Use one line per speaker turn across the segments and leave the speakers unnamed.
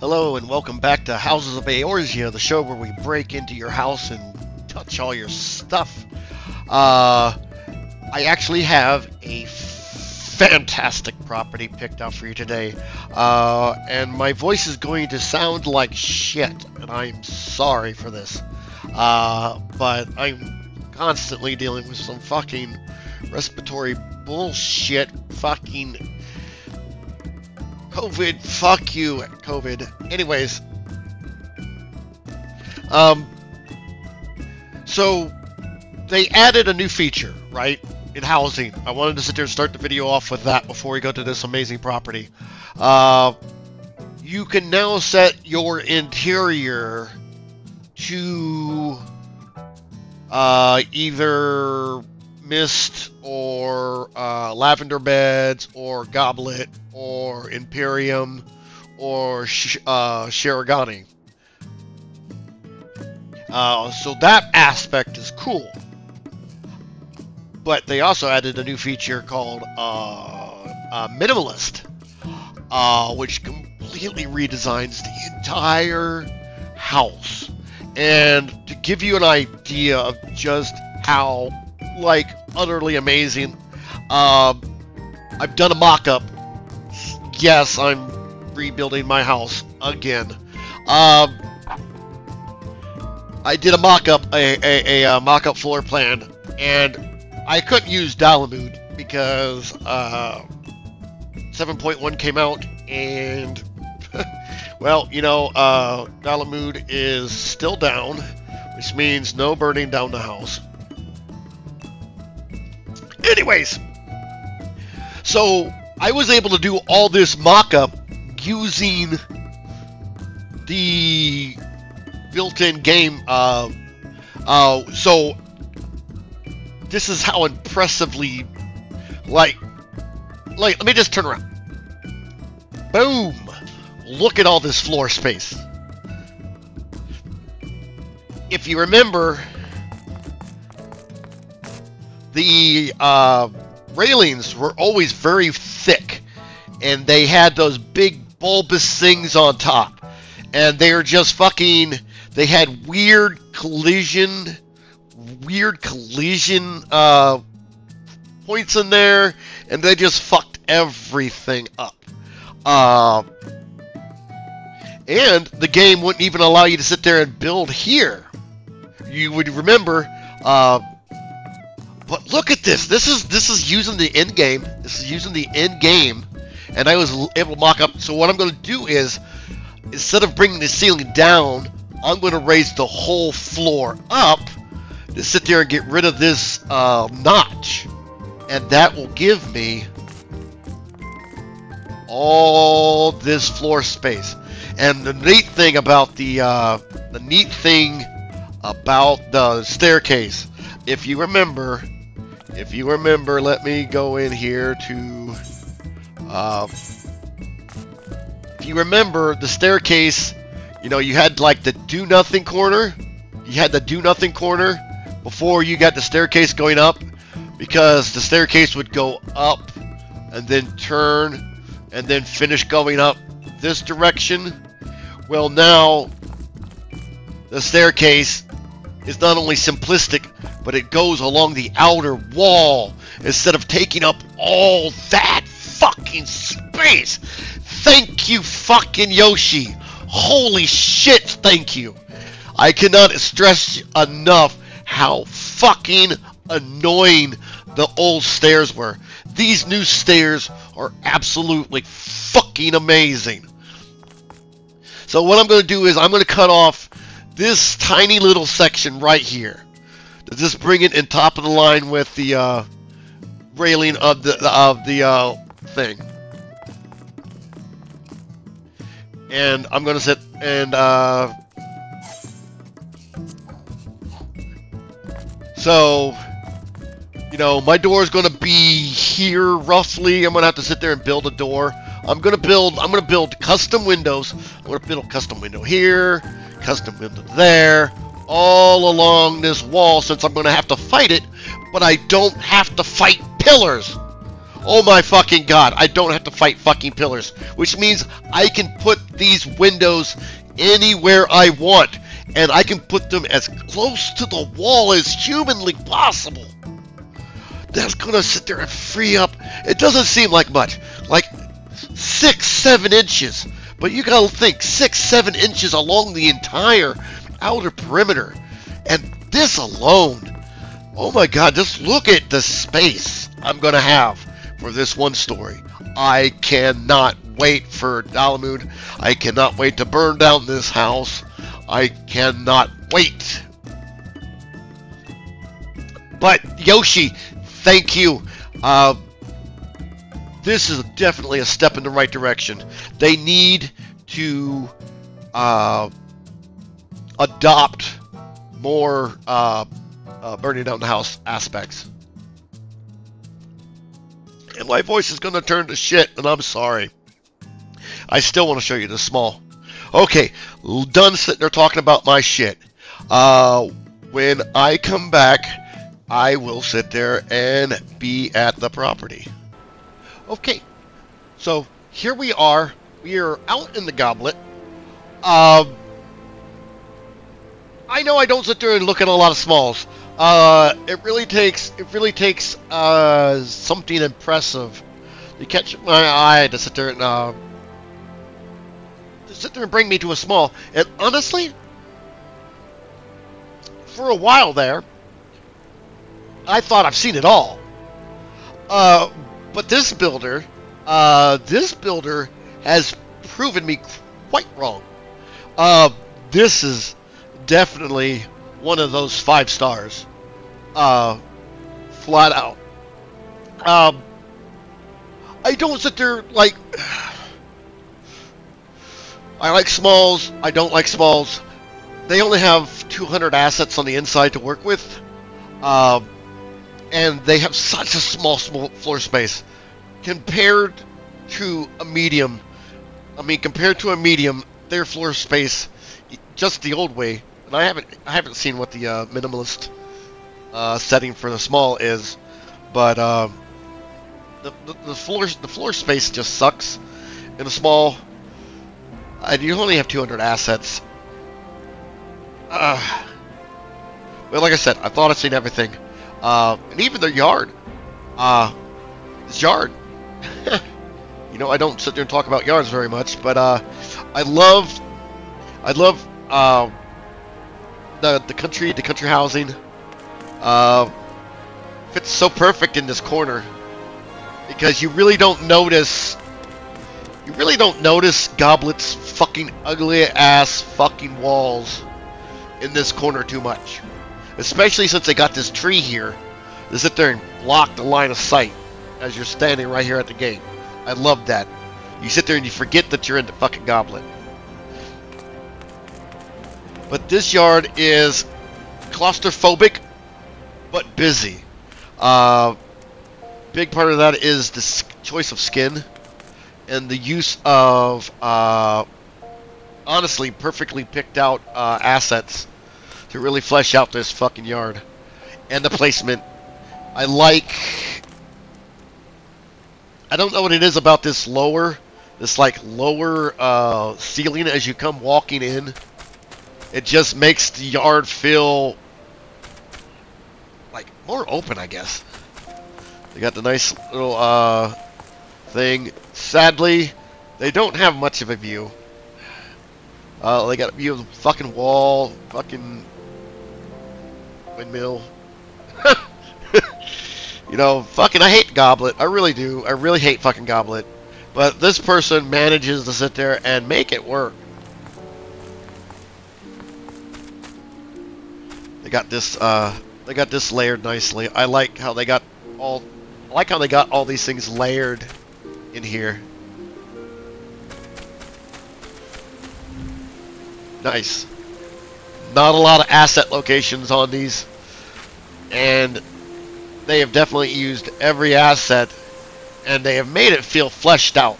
Hello and welcome back to Houses of Eorzea, the show where we break into your house and touch all your stuff. Uh, I actually have a fantastic property picked out for you today, uh, and my voice is going to sound like shit, and I'm sorry for this. Uh, but I'm constantly dealing with some fucking respiratory bullshit, fucking COVID, fuck you, COVID. Anyways, um, so they added a new feature, right, in housing. I wanted to sit there and start the video off with that before we go to this amazing property. Uh, you can now set your interior to uh, either mist or uh, lavender beds or goblet or Empyreum or sh- uh, Shirogane. Uh, so that aspect is cool. But they also added a new feature called uh, uh, Minimalist, uh, which completely redesigns the entire house. And to give you an idea of just how like utterly amazing. Um, I've done a mock-up. Yes, I'm rebuilding my house again. Um, I did a mock-up, a, a, a, a mock-up floor plan, and I couldn't use Dalamud because uh, 7.1 came out, and well, you know, uh, Dalamud is still down, which means no burning down the house. Anyways, so I was able to do all this mock-up using the built-in game. Uh, uh, so this is how impressively, like, like. Let me just turn around. Boom! Look at all this floor space. If you remember, the uh, railings were always very thick, and they had those big bulbous things on top, and they were just fucking. They had weird collision, weird collision uh, points in there, and they just fucked everything up. Uh, and the game wouldn't even allow you to sit there and build here. You would remember. Uh, but look at this. This is this is using the end game. This is using the end game, and I was able to mock up. So what I'm going to do is, instead of bringing the ceiling down, I'm going to raise the whole floor up to sit there and get rid of this uh, notch, and that will give me all this floor space. And the neat thing about the uh, the neat thing about the staircase, if you remember, if you remember, let me go in here to. Uh, if you remember the staircase, you know you had like the do nothing corner. You had the do nothing corner before you got the staircase going up, because the staircase would go up and then turn and then finish going up this direction. Well, now the staircase is not only simplistic, but it goes along the outer wall instead of taking up all that fucking space. Thank you, fucking Yoshi. Holy shit, thank you. I cannot stress enough how fucking annoying the old stairs were. These new stairs are absolutely fucking amazing. So what I'm going to do is I'm going to cut off this tiny little section right here. Just bring it in top of the line with the uh, railing of the of the uh, thing. And I'm to sit and uh, so you know my door is to be here roughly. I'm to have to sit there and build a door. I'm to build I'm to build custom windows. I'm to build a custom window here, custom window there, all along this wall since I'm going to have to fight it, but I don't have to fight pillars. Oh my fucking god, I don't have to fight fucking pillars. Which means I can put these windows anywhere I want. And I can put them as close to the wall as humanly possible. That's gonna sit there and free up. It doesn't seem like much. Like six, seven inches. But you gotta think six, seven inches along the entire outer perimeter. And this alone, oh my god, just look at the space I'm gonna have for this one story. I cannot wait for Dalamud. I cannot wait to burn down this house. I cannot wait. But Yoshi, thank you. Uh, this is definitely a step in the right direction. They need to uh, adopt more uh, uh, burning down the house aspects. And my voice is going to turn to shit, and I'm sorry. I still want to show you the small. Okay, done sitting there talking about my shit. Uh, when I come back, I will sit there and be at the property. Okay, so here we are. We are out in the goblet. I know I don't sit there and look at a lot of smalls. Uh, it really takes it really takes uh, something impressive to catch my eye to sit there and uh, to sit there and bring me to a small. And honestly, for a while there, I thought I've seen it all. Uh, but this builder, uh, this builder has proven me quite wrong. Uh, this is definitely one of those five stars. Uh, flat out. Um, I don't sit there like. I like smalls. I don't like smalls. They only have 200 assets on the inside to work with. Um, and they have such a small, small floor space compared to a medium. I mean, compared to a medium, their floor space, just the old way. And I haven't, I haven't seen what the uh, minimalist uh, setting for the small is, but uh, the, the, the floor the floor space just sucks in a small. And you only have 200 assets. Uh, well, like I said, I thought I'd seen everything. Uh, and even the yard. Uh, this yard. you know, I don't sit there and talk about yards very much, but uh, I love, I love uh, the the country, the country housing. Uh, fits so perfect in this corner because you really don't notice. You really don't notice Goblet's fucking ugly ass fucking walls in this corner too much. Especially since they got this tree here to sit there and block the line of sight as you're standing right here at the gate. I love that. You sit there and you forget that you're in the fucking goblet. But this yard is claustrophobic, but busy. Uh, big part of that is the choice of skin and the use of, uh, honestly, perfectly picked out uh, assets to really flesh out this fucking yard. And the placement. I like... I don't know what it is about this lower, this like lower uh, ceiling as you come walking in. It just makes the yard feel like more open, I guess. They got the nice little uh, thing. Sadly, they don't have much of a view. Uh, they got a view of the fucking wall, fucking windmill. you know, fucking, I hate Goblet. I really do. I really hate fucking Goblet. But this person manages to sit there and make it work. They got this, uh, they got this layered nicely. I like how they got all, I like how they got all these things layered in here. Nice. Not a lot of asset locations on these. And they have definitely used every asset and they have made it feel fleshed out.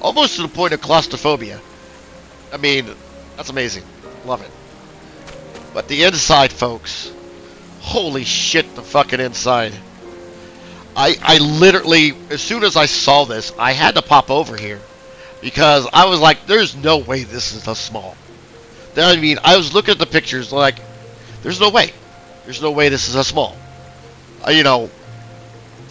Almost to the point of claustrophobia. I mean, that's amazing. Love it. But the inside, folks. Holy shit, the fucking inside. I, I literally, as soon as I saw this, I had to pop over here because I was like, there's no way this is a small. I mean, I was looking at the pictures like, there's no way. There's no way this is a small. Uh, you know,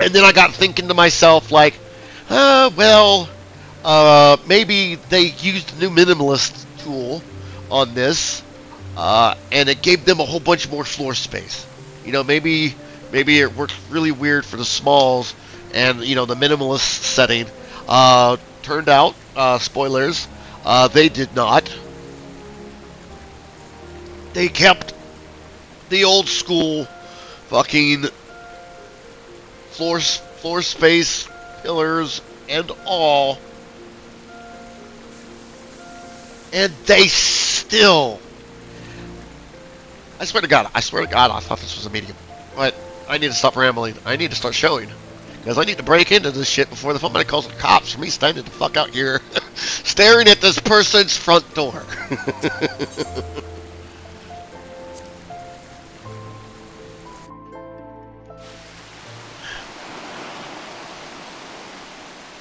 and then I got thinking to myself like, uh, well, uh, maybe they used a new minimalist tool on this, uh, and it gave them a whole bunch more floor space. You know, maybe maybe it worked really weird for the smalls, and you know the minimalist setting. Uh, turned out, uh, spoilers, uh, they did not. They kept the old school fucking floor floor space pillars and all and they still I swear to God, I swear to God, I thought this was a medium. But I need to stop rambling. I need to start showing. Because I need to break into this shit before the somebody calls the cops for me standing the fuck out here staring at this person's front door.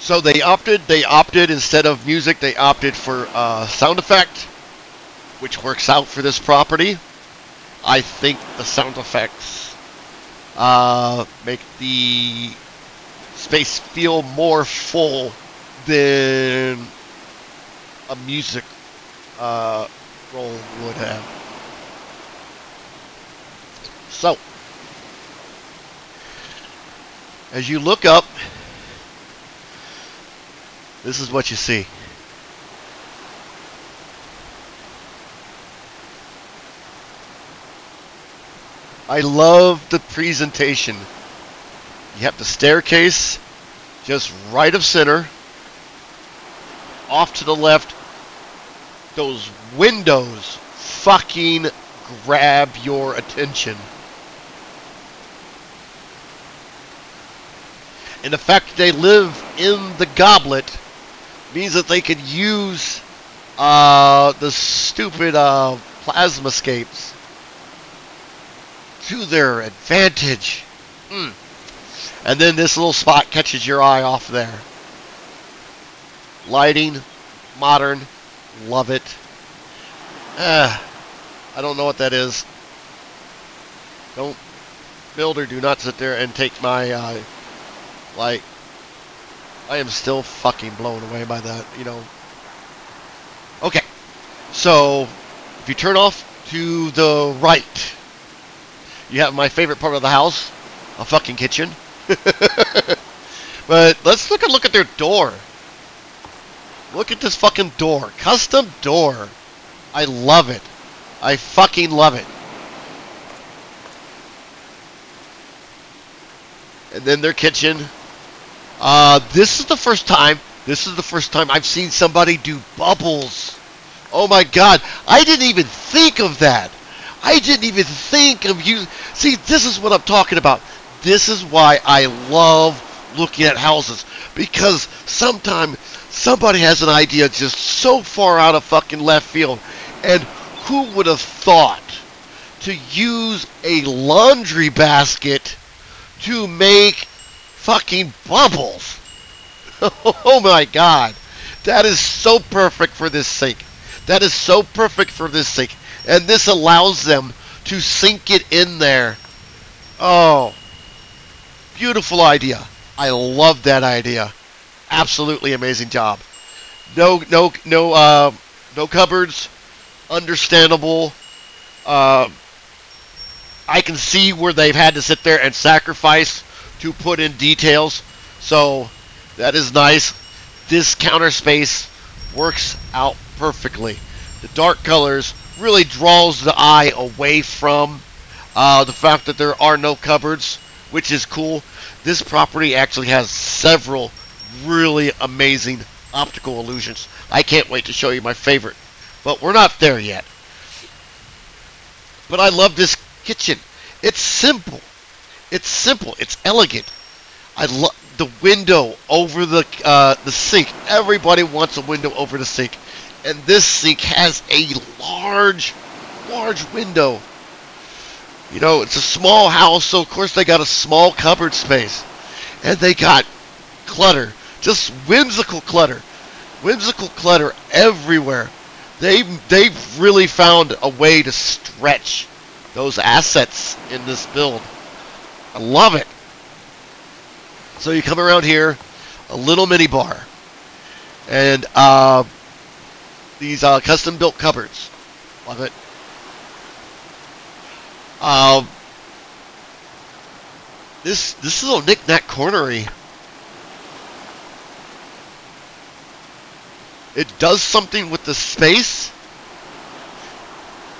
So they opted, they opted instead of music, they opted for uh, sound effect, which works out for this property. I think the sound effects uh, make the space feel more full than a music uh, would have. So, as you look up, this is what you see. I love the presentation. You have the staircase just right of center. Off to the left, those windows fucking grab your attention. And the fact that they live in the goblet means that they could use uh, the stupid uh, plasmascapes to their advantage. Mm. And then this little spot catches your eye off there. Lighting, modern, love it. Uh, I don't know what that is. Don't, builder, do not sit there and take my, uh, like, I am still fucking blown away by that, you know. Okay, so if you turn off to the right, you have my favorite part of the house, a fucking kitchen. but let's look at look at their door. Look at this fucking door, custom door. I love it. I fucking love it. And then their kitchen. Uh, this is the first time. This is the first time I've seen somebody do bubbles. Oh my god! I didn't even think of that. I didn't even think of you. See, this is what I'm talking about. This is why I love looking at houses because sometimes somebody has an idea just so far out of fucking left field, and who would have thought to use a laundry basket to make fucking bubbles. oh my god. That is so perfect for this sink. That is so perfect for this sink. And this allows them to sink it in there. Oh. Beautiful idea. I love that idea. Absolutely amazing job. No no no uh no cupboards. Understandable. Uh I can see where they've had to sit there and sacrifice to put in details. So that is nice. This counter space works out perfectly. The dark colors really draws the eye away from uh, the fact that there are no cupboards, which is cool. This property actually has several really amazing optical illusions. I can't wait to show you my favorite, but we're not there yet. But I love this kitchen. It's simple. It's simple. It's elegant. I love the window over the uh, the sink. Everybody wants a window over the sink, and this sink has a large, large window. You know, it's a small house, so of course they got a small cupboard space. and they got clutter, just whimsical clutter, whimsical clutter everywhere. They they've really found a way to stretch those assets in this build. I love it. So you come around here, a little mini bar, and uh, these uh, custom built cupboards. Love it. Um, this this little knick-knack cornery. It does something with the space,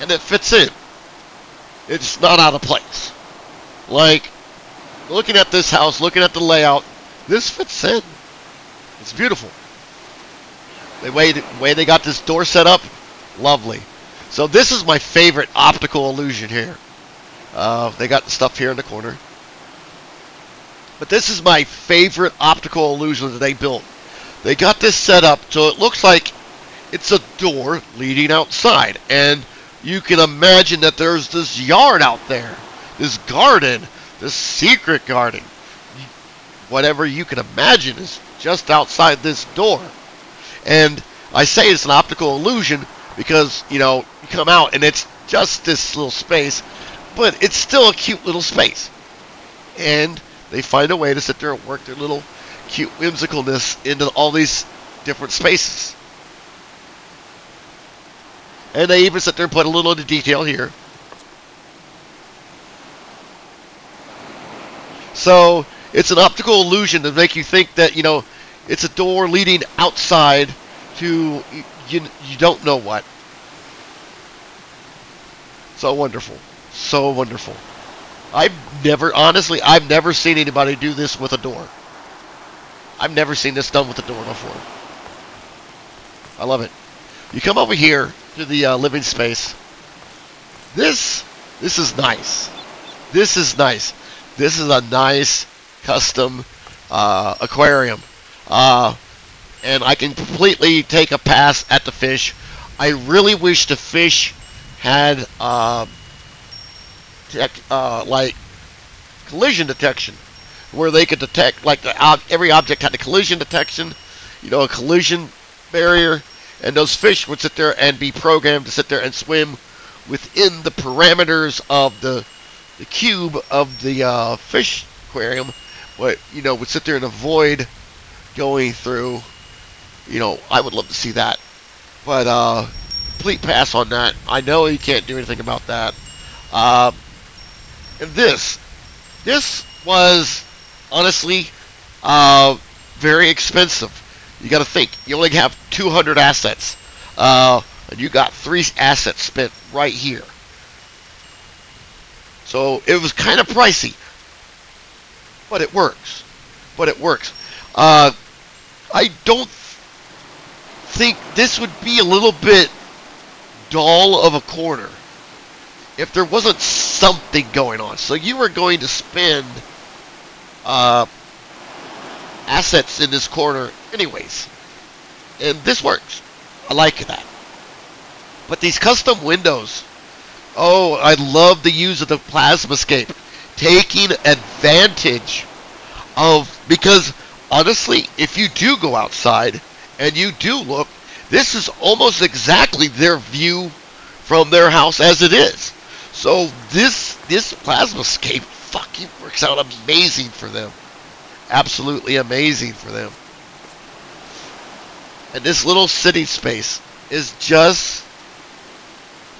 and it fits in. It's not out of place. Like, looking at this house, looking at the layout, this fits in. It's beautiful. The way, the way they got this door set up, lovely. So this is my favorite optical illusion here. Uh, they got the stuff here in the corner. But this is my favorite optical illusion that they built. They got this set up so it looks like it's a door leading outside. And you can imagine that there's this yard out there, this garden, this secret garden. Whatever you can imagine is just outside this door. And I say it's an optical illusion because, you know, you come out and it's just this little space, but it's still a cute little space. And they find a way to sit there and work their little cute whimsicalness into all these different spaces. And they even sit there and put a little the detail here. So it's an optical illusion to make you think that, you know, it's a door leading outside to you, you don't know what. So wonderful. So wonderful. I've never, honestly, I've never seen anybody do this with a door. I've never seen this done with a door before. I love it. You come over here to the uh, living space. This, this is nice. This is nice. This is a nice custom uh, aquarium. Uh, and I can completely take a pass at the fish. I really wish the fish had uh, uh, like collision detection, where they could detect like ob every object had a collision detection, you know, a collision barrier, and those fish would sit there and be programmed to sit there and swim within the parameters of the the cube of the uh, fish aquarium, but you know would sit there and avoid going through. You know, I would love to see that, but uh, complete pass on that. I know you can't do anything about that. Uh, and this, this was honestly uh, very expensive. You got to think, you only have 200 assets, uh, and you got three assets spent right here. So it was kind of pricey, but it works. But it works. Uh, I don't think this would be a little bit dull of a corner if there wasn't something going on. So you were going to spend uh, assets in this corner anyways. And this works. I like that. But these custom windows, oh, I love the use of the Plasmascape. Taking advantage of, because honestly, if you do go outside and you do look, this is almost exactly their view from their house as it is. So this this Plasmascape fucking works out amazing for them. Absolutely amazing for them. And this little city space is just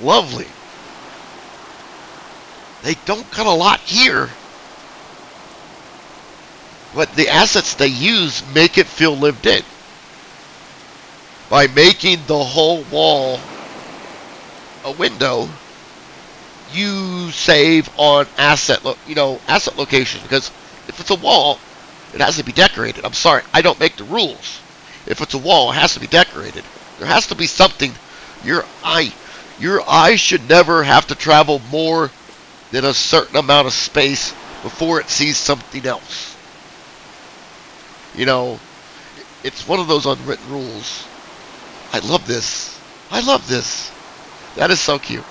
lovely. They don't got a lot here. But the assets they use make it feel lived in. By making the whole wall a window, you save on asset, you know, asset location. Because if it's a wall, it has to be decorated. I'm sorry, I don't make the rules. If it's a wall, it has to be decorated. There has to be something. Your eye, your eye should never have to travel more than a certain amount of space before it sees something else. You know, it's one of those unwritten rules. I love this. I love this. That is so cute.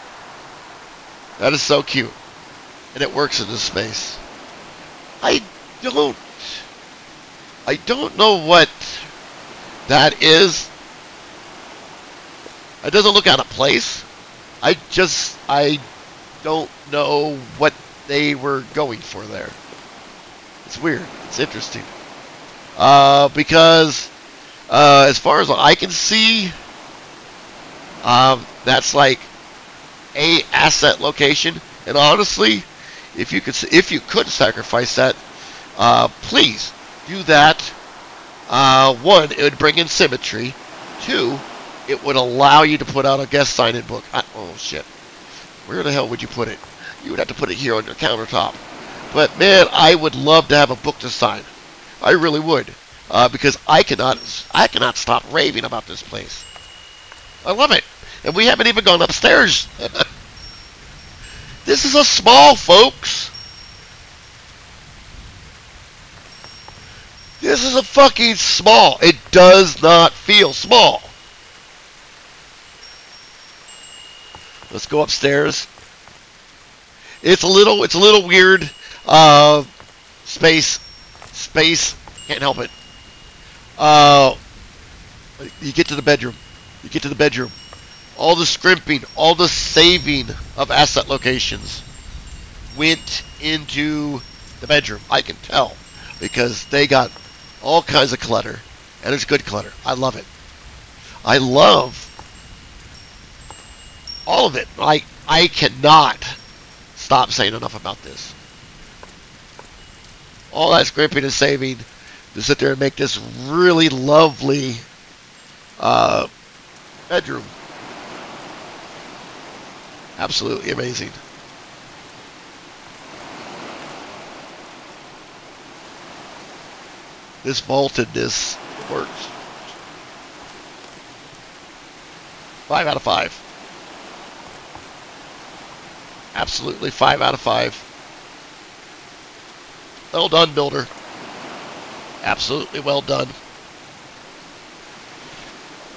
That is so cute. And it works in this space. I don't I don't know what that is. It doesn't look out of place. I just, I don't know what they were going for there. It's weird. It's interesting. Uh, because uh, as far as I can see, um, that's like a asset location. And honestly, if you could if you could sacrifice that, uh, please do that. Uh, one, it would bring in symmetry. Two, it would allow you to put out a guest sign-in book. I, oh shit, where the hell would you put it? You would have to put it here on your countertop. But man, I would love to have a book to sign. I really would, uh, because I cannot I cannot stop raving about this place. I love it, and we haven't even gone upstairs. this is a small, folks. This is a fucking small. It does not feel small. Let's go upstairs. It's a little, it's a little weird. Uh, space, space. Can't help it. Uh, you get to the bedroom. You get to the bedroom. All the scrimping, all the saving of asset locations went into the bedroom. I can tell because they got all kinds of clutter, and it's good clutter. I love it. I love all of it. I I cannot stop saying enough about this. All that scraping and saving to sit there and make this really lovely uh, bedroom. Absolutely amazing. This vaultedness works. Five out of five. Absolutely five out of five. Well done, builder. Absolutely well done.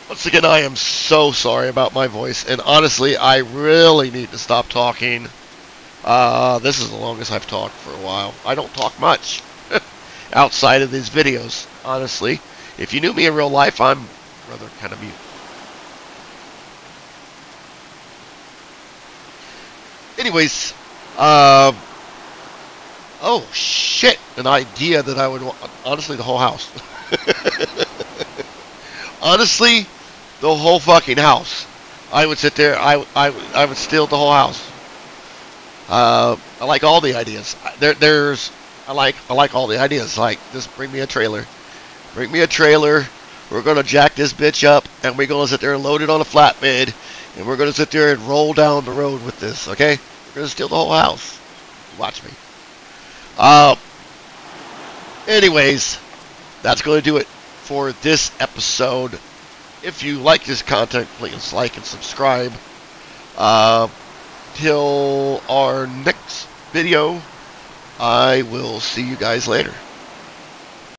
Once again, I am so sorry about my voice, and honestly, I really need to stop talking. Uh, this is the longest I've talked for a while. I don't talk much outside of these videos, honestly. If you knew me in real life, I'm rather kind of mute. Anyways, uh, oh shit, an idea that I would want, honestly, the whole house. honestly, the whole fucking house. I would sit there, I, I, I would steal the whole house. Uh, I like all the ideas. There, there's, I like, I like all the ideas. Like, just bring me a trailer. Bring me a trailer. We're gonna jack this bitch up, and we're gonna sit there and load it on a flatbed, and we're gonna sit there and roll down the road with this. Okay? We're gonna steal the whole house. Watch me. Uh, anyways, that's gonna do it for this episode. If you like this content, please like and subscribe. Uh, till our next video, I will see you guys later.